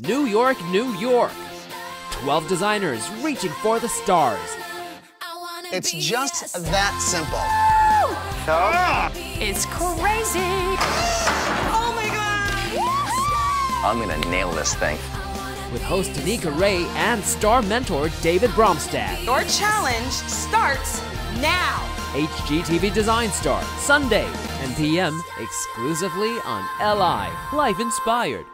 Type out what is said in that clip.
New York, New York. 12 designers reaching for the stars. It's just that simple. It's crazy. Oh my god! I'm gonna nail this thing. With host Tanika Ray and star mentor David Bromstad. Your challenge starts now. HGTV Design Star, Sunday, 10 p.m., exclusively on LI, Life Inspired.